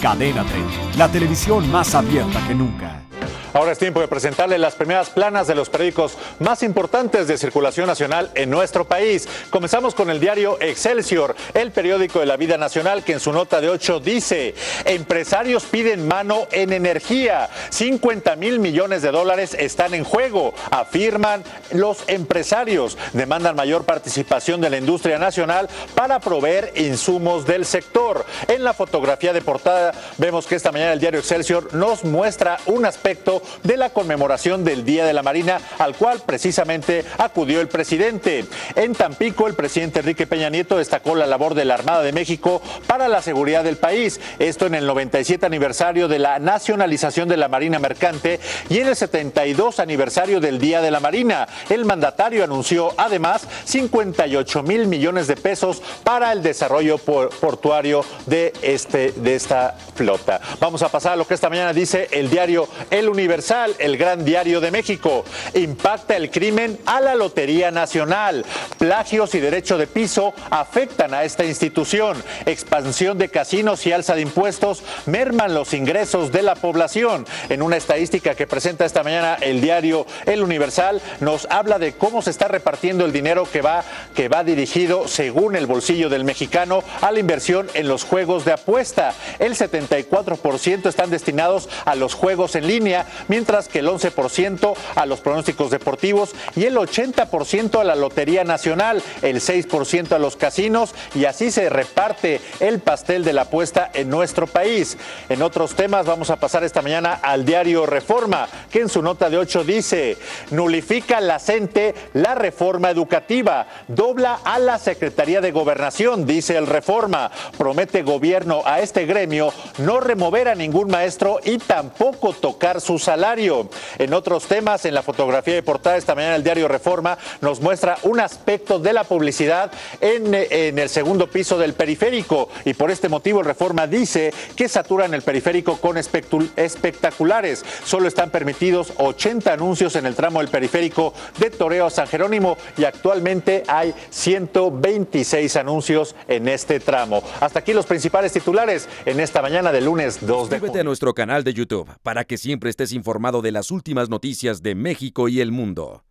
Cadena 30, la televisión más abierta que nunca. Ahora es tiempo de presentarle las primeras planas de los periódicos más importantes de circulación nacional en nuestro país. Comenzamos con el diario Excelsior, el periódico de la vida nacional, que en su nota de 8 dice, empresarios piden mano en energía, 50 mil millones de dólares están en juego, afirman los empresarios, demandan mayor participación de la industria nacional para proveer insumos del sector. En la fotografía de portada vemos que esta mañana el diario Excelsior nos muestra un aspecto de la conmemoración del Día de la Marina, al cual precisamente acudió el presidente. En Tampico, el presidente Enrique Peña Nieto destacó la labor de la Armada de México para la seguridad del país. Esto en el 97 aniversario de la nacionalización de la Marina Mercante y en el 72 aniversario del Día de la Marina. El mandatario anunció además 58 mil millones de pesos para el desarrollo portuario de, este, de esta flota. Vamos a pasar a lo que esta mañana dice el diario El Universal Universal, el gran diario de México. Impacta el crimen a la Lotería Nacional. Plagios y derecho de piso afectan a esta institución. Expansión de casinos y alza de impuestos merman los ingresos de la población. En una estadística que presenta esta mañana el diario El Universal, nos habla de cómo se está repartiendo el dinero que va, que va dirigido, según el bolsillo del mexicano, a la inversión en los juegos de apuesta. El 74% están destinados a los juegos en línea, mientras que el 11% a los pronósticos deportivos y el 80% a la Lotería Nacional, el 6% a los casinos y así se reparte el pastel de la apuesta en nuestro país. En otros temas vamos a pasar esta mañana al diario Reforma, que en su nota de 8 dice, nulifica la CENTE la reforma educativa, dobla a la Secretaría de Gobernación, dice el Reforma, promete gobierno a este gremio no remover a ningún maestro y tampoco tocar sus salario. En otros temas, en la fotografía de portada esta mañana el diario Reforma nos muestra un aspecto de la publicidad en, en el segundo piso del periférico y por este motivo Reforma dice que saturan el periférico con espectaculares. Solo están permitidos 80 anuncios en el tramo del periférico de Toreo a San Jerónimo y actualmente hay 126 anuncios en este tramo. Hasta aquí los principales titulares en esta mañana de lunes 2 de Suscríbete a nuestro canal de YouTube para que siempre estés informado de las últimas noticias de México y el mundo.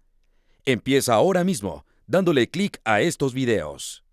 Empieza ahora mismo dándole clic a estos videos.